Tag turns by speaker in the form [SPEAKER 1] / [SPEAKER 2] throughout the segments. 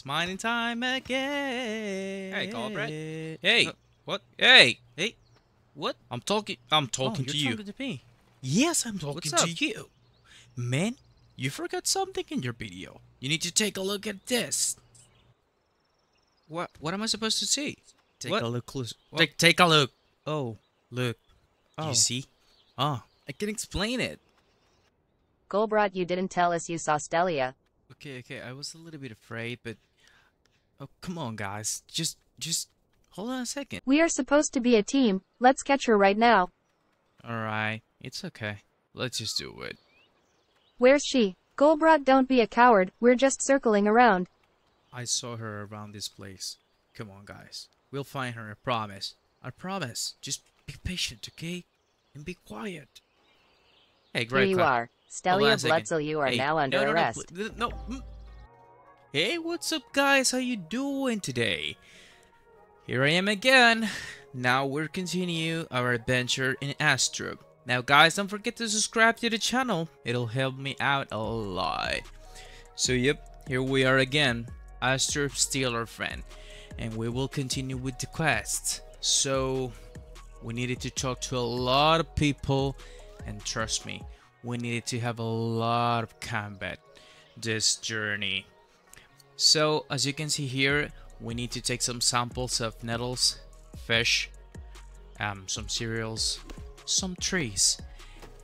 [SPEAKER 1] It's mining time again.
[SPEAKER 2] Hey, Golbrot.
[SPEAKER 1] Hey,
[SPEAKER 2] Uh, what?
[SPEAKER 1] hey,
[SPEAKER 2] Hey, what?
[SPEAKER 1] I'm talking. I'm talking
[SPEAKER 2] oh,
[SPEAKER 1] to
[SPEAKER 2] you're
[SPEAKER 1] you.
[SPEAKER 2] talking to me.
[SPEAKER 1] Yes, I'm talking
[SPEAKER 2] What's
[SPEAKER 1] to
[SPEAKER 2] up?
[SPEAKER 1] you. Man, you forgot something in your video. You need to take a look at this.
[SPEAKER 2] What? What am I supposed to see?
[SPEAKER 1] Take
[SPEAKER 2] What?
[SPEAKER 1] a look closer.
[SPEAKER 2] What?
[SPEAKER 1] Take, take a look.
[SPEAKER 2] Oh,
[SPEAKER 1] Look.
[SPEAKER 2] oh.
[SPEAKER 1] You see? Ah,
[SPEAKER 2] I can explain it.
[SPEAKER 3] Golbrot, you didn't tell us you saw Stellia.
[SPEAKER 2] Okay, okay. I was a little bit afraid, but
[SPEAKER 1] oh, come on, guys. Just, just hold on a second.
[SPEAKER 3] We are supposed to be a team. Let's catch her right now.
[SPEAKER 1] All right, it's okay. Let's just do it.
[SPEAKER 3] Where's she? Golbrot, don't be a coward. We're just circling around.
[SPEAKER 1] I saw her around this place. Come on, guys. We'll find her. I promise. I promise. Just be patient, okay? And be quiet. Hey,
[SPEAKER 3] Here
[SPEAKER 1] great.
[SPEAKER 3] you
[SPEAKER 1] clap.
[SPEAKER 3] are.
[SPEAKER 1] Hold on a second.
[SPEAKER 3] Blutzell, you are
[SPEAKER 1] Hey,
[SPEAKER 3] now under
[SPEAKER 1] no, no, no,
[SPEAKER 3] arrest.
[SPEAKER 1] pl- No, mm. Hey, what's up, guys? How you doing today? Here I am again. Now we're continue our adventure in Astrub. Now, guys, don't forget to subscribe to the channel. It'll help me out a lot. So, yep, here we are again. Astrub still our friend, and we will continue with the quest. So, we needed to talk to a lot of people, and trust me, we needed to have a lot of combat this journey. So, as you can see here, we need to take some samples of nettles, fish, um, some cereals, some trees,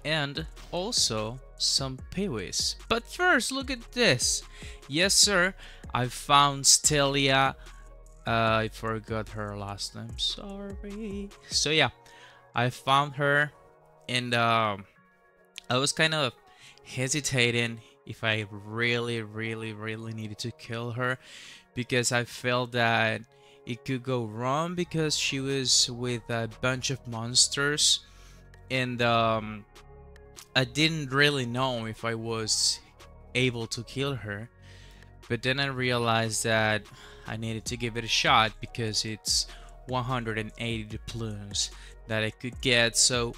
[SPEAKER 1] and also some peewees. But first, look at this. Yes, sir, I found Stellia. Uh, I forgot her last name. Sorry. So yeah, I found her, and um, I was kind of hesitating if I really, really, really needed to kill her because I felt that it could go wrong because she was with a bunch of monsters and um, I didn't really know if I was able to kill her. But then I realized that I needed to give it a shot because it's 180 doploons that I could get. So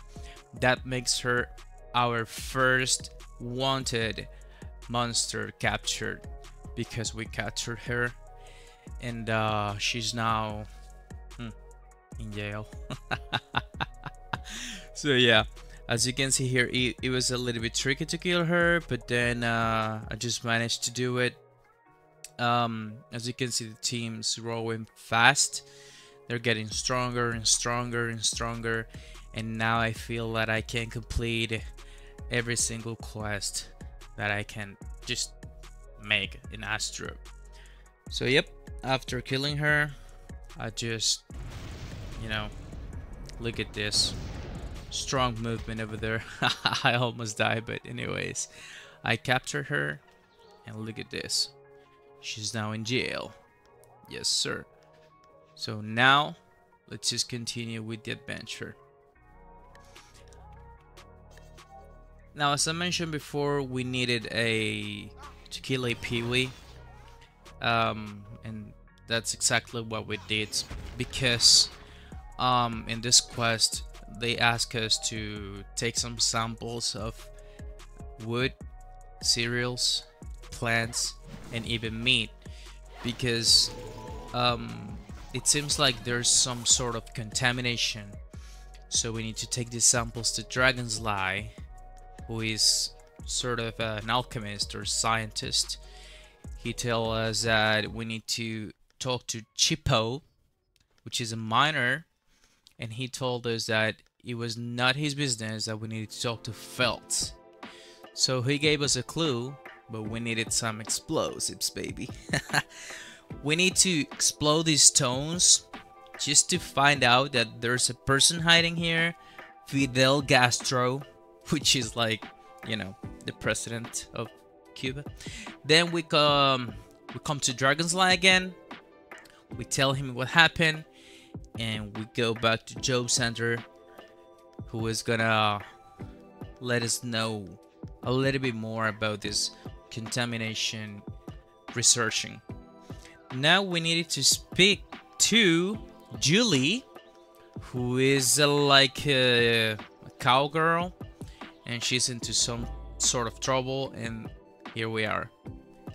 [SPEAKER 1] that makes her our first wanted monster captured because we captured her and uh, she's now hmm, in jail. so yeah, as you can see here, it, it was a little bit tricky to kill her, but then uh, I just managed to do it. Um, as you can see, the team's growing fast. They're getting stronger and stronger and stronger, and now I feel that I can complete every single quest that I can just make in Astrub. So yep, after killing her, I just, you know, look at this strong movement over there. I almost died, but anyways, I captured her, and look at this. She's now in jail. Yes, sir. So now, let's just continue with the adventure. Now, as I mentioned before, we needed a to kill a peewee, um, and that's exactly what we did because um, in this quest they ask us to take some samples of wood, cereals, plants, and even meat because um, it seems like there's some sort of contamination. So we need to take these samples to Dragon's Lie, who is sort of uh, an alchemist or scientist. He tell us that we need to talk to Chippo, which is a miner, and he told us that it was not his business that we needed to talk to Felt. So he gave us a clue, but we needed some explosives, baby. we need to explode these stones just to find out that there's a person hiding here, Fidel Castro, which is like, you know, the president of Cuba. Then we come we come to Dragon's Lie again. We tell him what happened, and we go back to Job Center, who is gonna let us know a little bit more about this contamination researching. Now we needed to speak to Julie, who is uh, like a, a cowgirl, and she's into some sort of trouble. And here we are,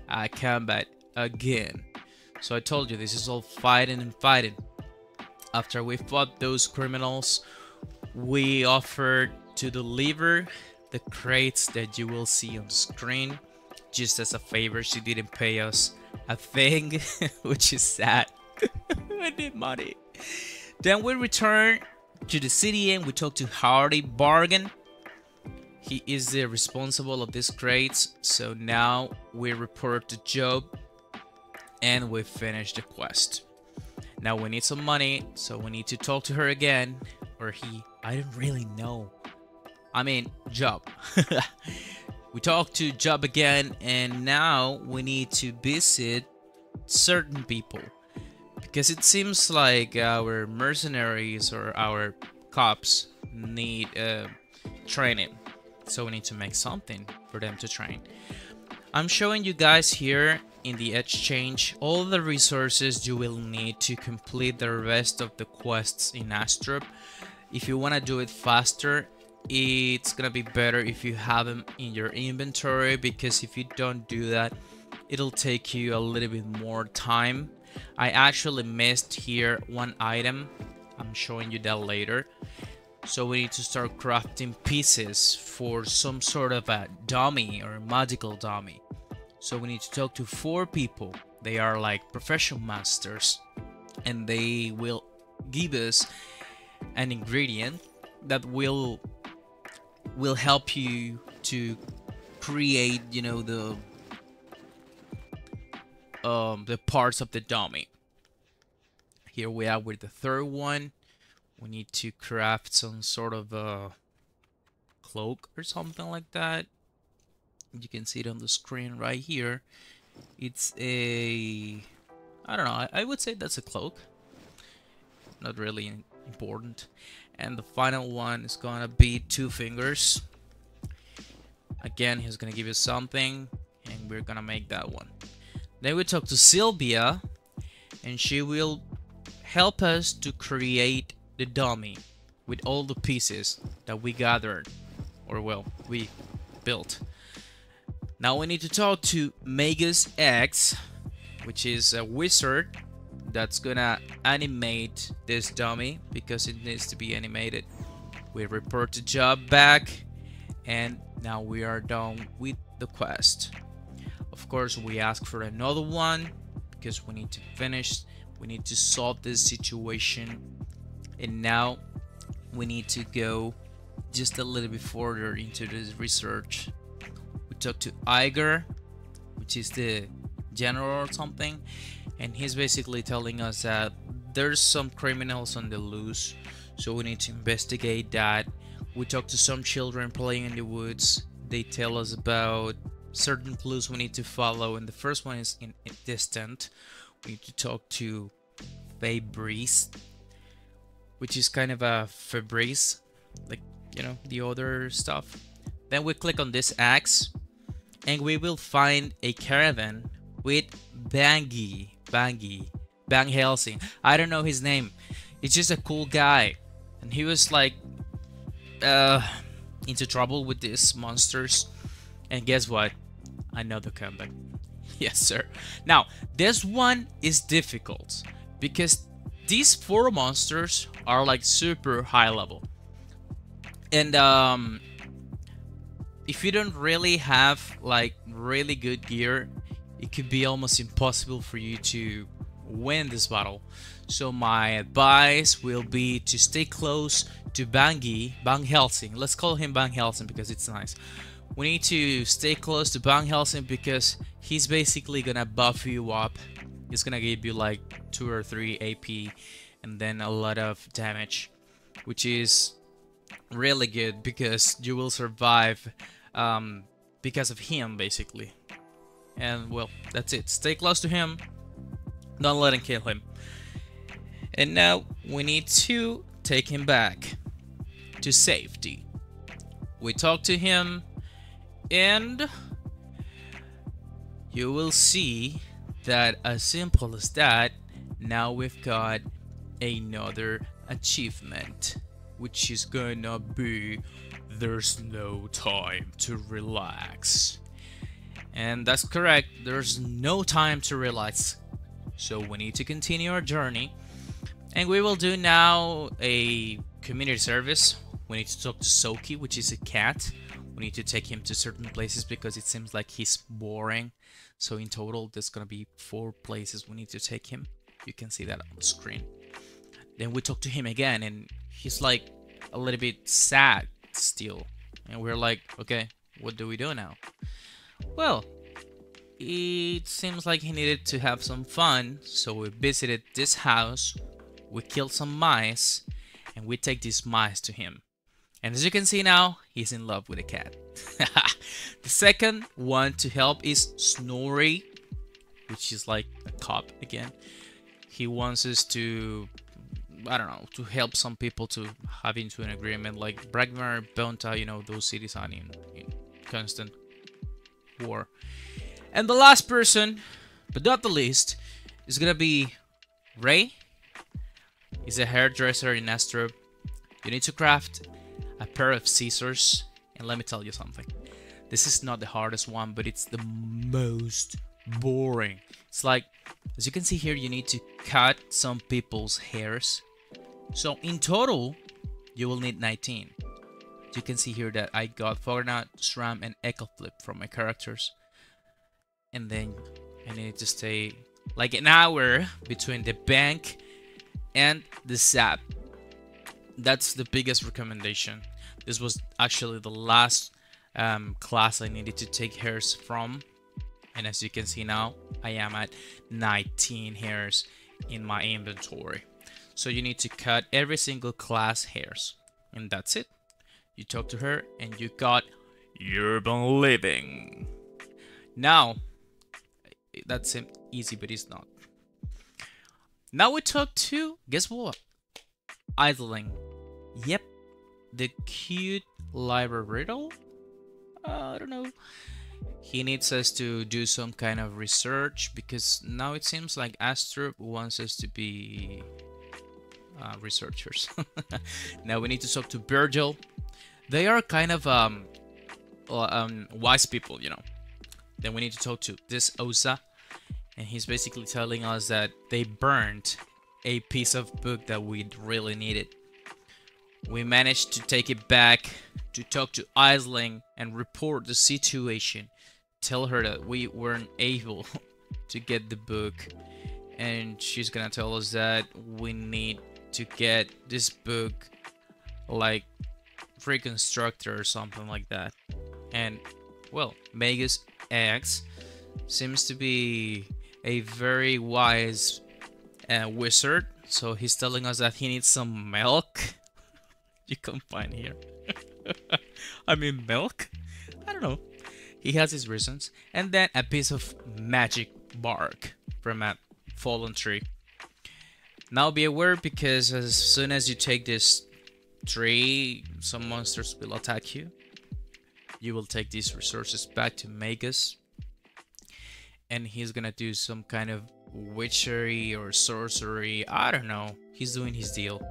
[SPEAKER 1] uh, combat again. So I told you, this is all fighting and fighting. After we fought those criminals, we offered to deliver the crates that you will see on screen. Just as a favor, she didn't pay us a thing, which is sad. I need money. Then we return to the city and we talk to Hardy Bargain. He is the responsible of these crates. So now we report the job and we finish the quest. Now we need some money, so we need to talk to her again. Or he, I don't really know. I mean, Job. we talk to Job again, and now we need to visit certain people. Because it seems like our mercenaries or our cops need uh, training. So we need to make something for them to train. I'm showing you guys here in the exchange all the resources you will need to complete the rest of the quests in Astrub. If you want to do it faster, it's gonna be better if you have them in your inventory because if you don't do that, it'll take you a little bit more time. I actually missed here one item. I'm showing you that later. So we need to start crafting pieces for some sort of a dummy or a magical dummy. So we need to talk to four people. They are like professional masters and they will give us an ingredient that will will help you to create, you know, the um the parts of the dummy. Here we are with the third one. We need to craft some sort of a cloak or something like that. You can see it on the screen right here. It's a I don't know I, I would say that's a cloak. Not really important. And the final one is gonna be two fingers. Again he's gonna give you something and we're gonna make that one. Then we talk to Sylvia and she will help us to create the dummy with all the pieces that we gathered or well we built now we need to talk to Magus X, which is a wizard that's gonna animate this dummy because it needs to be animated. We report the job back and now we are done with the quest. Of course, we ask for another one because we need to finish. We need to solve this situation. And now we need to go just a little bit further into this research We talk to Iger, which is the general or something, and he's basically telling us that there's some criminals on the loose, so we need to investigate that. We talk to some children playing in the woods. They tell us about certain clues we need to follow, and the first one is in, in distant. We need to talk to Fabrice, which is kind of a Fabrice, like you know the other stuff. Then we click on this axe, and we will find a caravan with Bangi, Bangi, Bang Helsing. I don't know his name. He's just a cool guy, and he was like uh, into trouble with these monsters. And guess what? The comeback. yes, sir. Now this one is difficult because these four monsters are like super high level, and um if you don't really have like really good gear, it could be almost impossible for you to win this battle. So my advice will be to stay close to Bangi, Bang Helsing. Let's call him Bang Helsing because it's nice. We need to stay close to Bang Helsing because he's basically gonna buff you up. He's gonna give you like 2 or 3 AP and then a lot of damage, which is really good because you will survive um, because of him basically. And well that's it. Stay close to him. Don't let him kill him. And now we need to take him back to safety. We talk to him and you will see that as simple as that now we've got another achievement which is gonna be there's no time to relax. And that's correct, there's no time to relax. So we need to continue our journey. And we will do now a community service. We need to talk to Soki, which is a cat. We need to take him to certain places because it seems like he's boring. So in total, there's gonna be four places we need to take him. You can see that on the screen. Then we talk to him again, and he's like a little bit sad still. And we're like, okay, what do we do now? Well, it seems like he needed to have some fun, so we visited this house, we killed some mice, and we take these mice to him. And as you can see now, he's in love with a cat. the second one to help is Snorri, which is like a cop again. He wants us to, I don't know, to help some people to have into an agreement like Brakmar, Bonta, you know, those cities are in, in constant war. And the last person, but not the least, is gonna be Ray. He's a hairdresser in Astrub. You need to craft a pair of scissors, and let me tell you something. This is not the hardest one, but it's the most boring. It's like, as you can see here, you need to cut some people's hairs. So in total, you will need 19. You can see here that I got Foggernaut, Sram, and Echo Flip from my characters and then I need to stay like an hour between the bank and the Zaap. That's the biggest recommendation. This was actually the last um, class I needed to take hairs from. And as you can see now, I am at 19 hairs in my inventory. So you need to cut every single class hairs. And that's it. You talk to her and you got urban living. Now, that seemed easy, but it's not. Now we talk to, guess what? Idling. Yep, the cute library riddle? Uh, I don't know. He needs us to do some kind of research because now it seems like Astrub wants us to be uh, researchers. now we need to talk to Virgil. They are kind of um, um, wise people, you know. Then we need to talk to this Osa, and he's basically telling us that they burned a piece of book that we really needed. We managed to take it back to talk to Isling and report the situation. Tell her that we weren't able to get the book and she's gonna tell us that we need to get this book like reconstructed or something like that. And well, Magus X seems to be a very wise uh, wizard. So he's telling us that he needs some milk. you can find here. I mean milk? I don't know. He has his reasons. And then a piece of magic bark from a fallen tree. Now be aware because as soon as you take this tree, some monsters will attack you. You will take these resources back to Magus and he's gonna do some kind of witchery or sorcery. I don't know. He's doing his deal.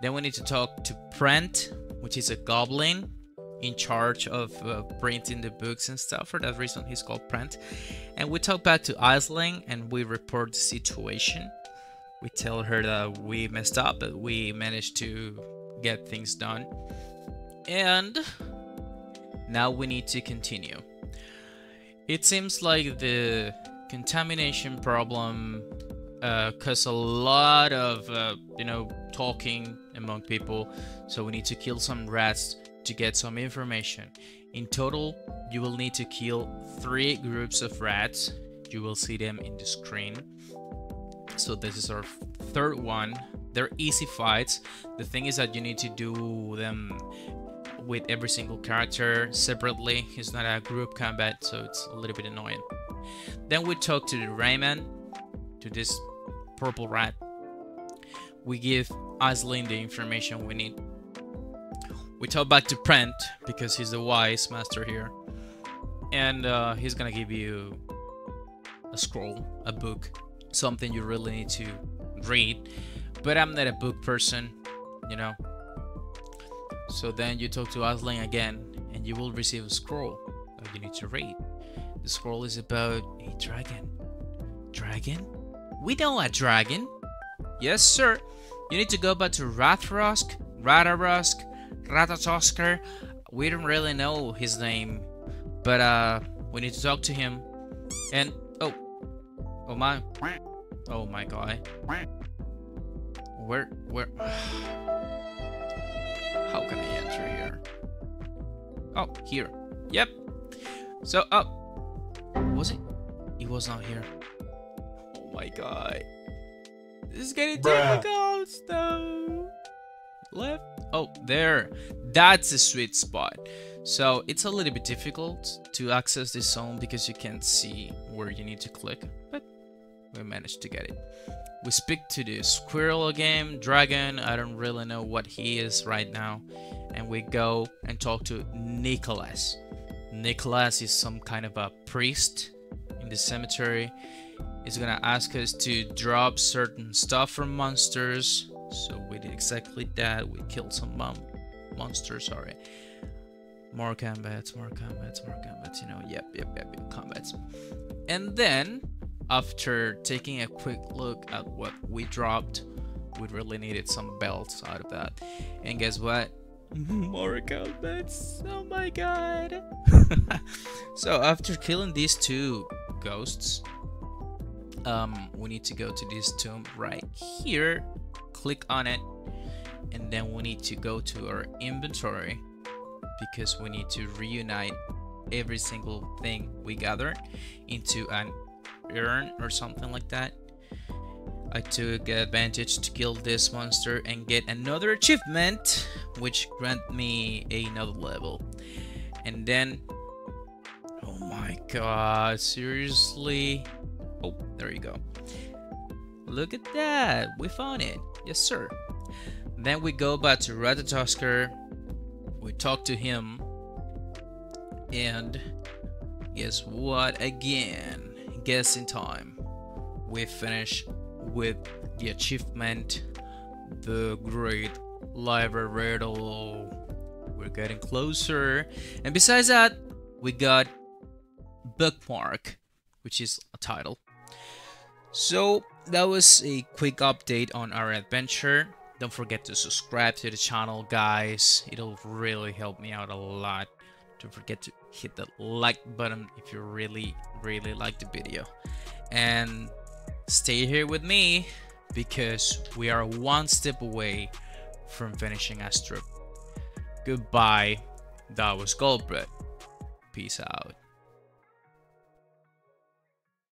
[SPEAKER 1] Then we need to talk to Prent, which is a goblin in charge of uh, printing the books and stuff. For that reason, he's called Prent. And we talk back to Aisling and we report the situation. We tell her that we messed up, but we managed to get things done. And now we need to continue. It seems like the contamination problem uh, a lot of, uh, you know, talking among people. So we need to kill some rats to get some information. In total, you will need to kill three groups of rats. You will see them in the screen. So this is our third one. They're easy fights. The thing is that you need to do them with every single character separately. It's not a group combat, so it's a little bit annoying. Then we talk to the Rayman, to this purple rat. We give Aisling the information we need. We talk back to Prent, because he's the wise master here. And uh, he's gonna give you a scroll, a book, something you really need to read. But I'm not a book person, you know, so then you talk to Aisling again, and you will receive a scroll that you need to read. The scroll is about a dragon. Dragon? We know a dragon. Yes, sir. You need to go back to Rathrosk, Radarusk, Ratatosker. We don't really know his name, but uh, we need to talk to him. And oh, oh my, oh my god. Where, where? How can I enter here? Oh, here. Yep. So, oh, was it? It was not here. Oh my god. This is getting
[SPEAKER 4] Bruh.
[SPEAKER 1] difficult. No. Left. Oh, there. That's a sweet spot. So it's a little bit difficult to access this zone because you can't see where you need to click, but we managed to get it. We speak to the squirrel again, dragon, I don't really know what he is right now. And we go and talk to Nicholas. Nicholas is some kind of a priest in the cemetery. He's gonna ask us to drop certain stuff from monsters. So we did exactly that. We killed some mon- monsters, sorry. More combats, more combats, more combats, you know, yep, yep, yep, yep, combats. And then, after taking a quick look at what we dropped, we really needed some belts out of that. And guess what? More combats! Oh my god! so after killing these two ghosts, um, we need to go to this tomb right here, click on it, and then we need to go to our inventory because we need to reunite every single thing we gathered into an urn or something like that. I took advantage to kill this monster and get another achievement which grant me another level. And then Oh my god, seriously? Oh, there you go. Look at that, we found it. Yes, sir. Then we go back to Ratatosker. We talk to him. And guess what? Again, guessing time. We finish with the achievement, the Great Library Riddle. We're getting closer. And besides that, we got Bookmark, which is a title. So that was a quick update on our adventure. Don't forget to subscribe to the channel, guys. It'll really help me out a lot. Don't forget to hit the like button if you really, really like the video. And stay here with me because we are one step away from finishing Astrub. Goodbye. That was Golbrot. Peace out.